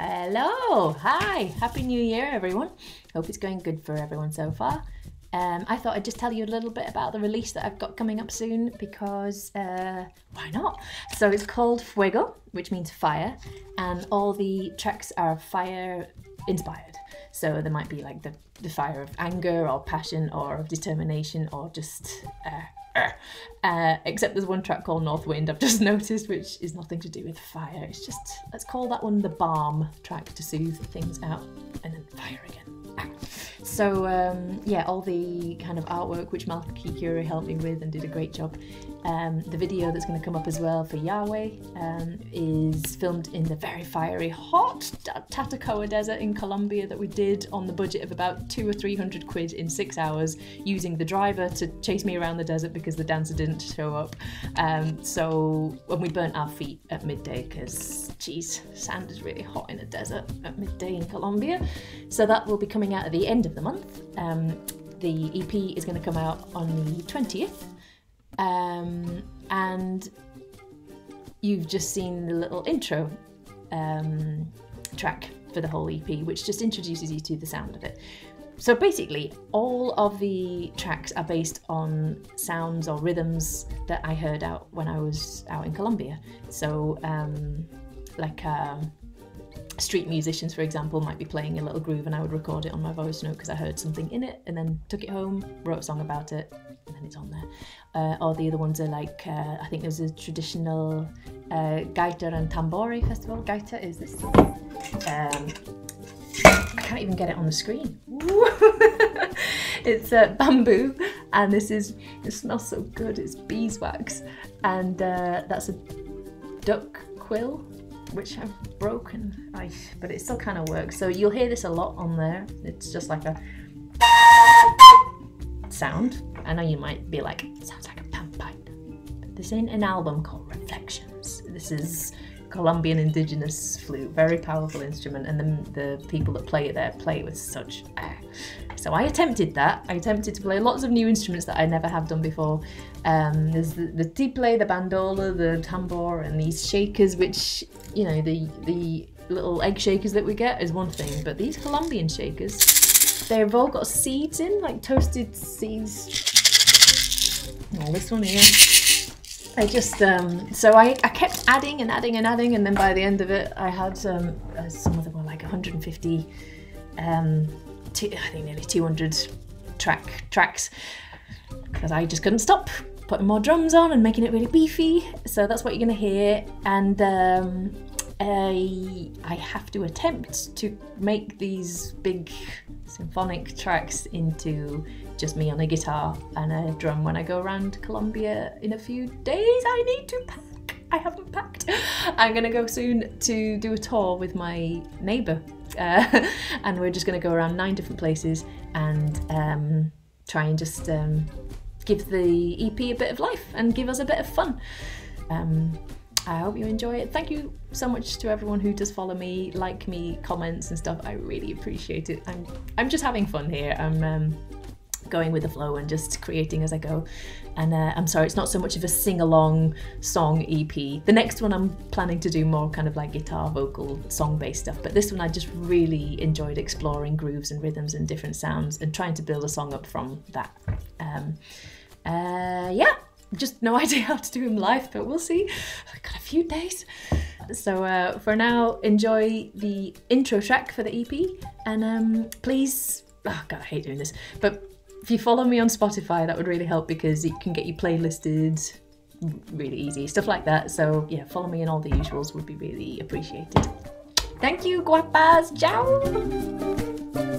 Hello, hi, happy new year, everyone. Hope it's going good for everyone so far. Um, I thought I'd just tell you a little bit about the release that I've got coming up soon because uh, why not? So it's called Fuego, which means fire, and all the tracks are fire inspired. So there might be like the, the fire of anger or passion or of determination or just. Uh, uh, except there's one track called North Wind I've just noticed, which is nothing to do with fire. It's just, let's call that one the balm track to soothe things out, and then fire again. So um, yeah, all the kind of artwork which Malky Curie helped me with and did a great job. Um, the video that's going to come up as well for Yahweh um, is filmed in the very fiery, hot Tatacoa Desert in Colombia that we did on the budget of about two or three hundred quid in six hours, using the driver to chase me around the desert because the dancer didn't show up. Um, so when we burnt our feet at midday, because geez, sand is really hot in a desert at midday in Colombia. So that will be coming out at the end of the month. Um, the EP is going to come out on the 20th. Um, and you've just seen the little intro um, track for the whole EP, which just introduces you to the sound of it. So basically, all of the tracks are based on sounds or rhythms that I heard out when I was out in Colombia. So, um, like um, street musicians, for example, might be playing a little groove and I would record it on my voice note because I heard something in it and then took it home, wrote a song about it, and then it's on there. Uh, or the other ones are like, uh, I think there's a traditional uh, Gaita and Tambori festival. Gaita is this. Um, I can't even get it on the screen. it's uh, bamboo, and this is, it smells so good, it's beeswax, and uh, that's a duck quill which I've broken, but it still kind of works. So you'll hear this a lot on there. It's just like a sound. I know you might be like, sounds like a panpipe. But this ain't an album called Reflections. This is Colombian indigenous flute, very powerful instrument, and the, the people that play it there play it with such. Uh, so I attempted that. I attempted to play lots of new instruments that I never have done before. Um, there's the, the tiple, the bandola, the tambor, and these shakers, which you know the the little egg shakers that we get is one thing, but these Colombian shakers, they've all got seeds in, like toasted seeds. Oh, this one here. I just um, so I, I kept adding and adding and adding, and then by the end of it, I had um, uh, some of them were like 150 um, two, I think nearly 200 track tracks because I just couldn't stop putting more drums on and making it really beefy. So that's what you're going to hear. And um, I, I have to attempt to make these big symphonic tracks into just me on a guitar and a drum when I go around Colombia in a few days. I need to pack. I haven't packed. I'm gonna go soon to do a tour with my neighbour uh, and we're just going to go around nine different places and um, try and just um, give the EP a bit of life and give us a bit of fun. Um, I hope you enjoy it. Thank you so much to everyone who does follow me, like me, comments and stuff. I really appreciate it. I'm I'm just having fun here. I'm um, going with the flow and just creating as I go. And uh, I'm sorry, it's not so much of a sing along song EP. The next one I'm planning to do more kind of like guitar, vocal, song based stuff. But this one I just really enjoyed exploring grooves and rhythms and different sounds and trying to build a song up from that. Um, uh, yeah, just no idea how to do them live, but we'll see. I've got a few days. So uh, for now, enjoy the intro track for the EP, and um, please. Oh God, I hate doing this, but if you follow me on Spotify, that would really help because it can get you playlisted really easy, stuff like that. So yeah, follow me and all the usuals would be really appreciated. Thank you, guapas. Ciao.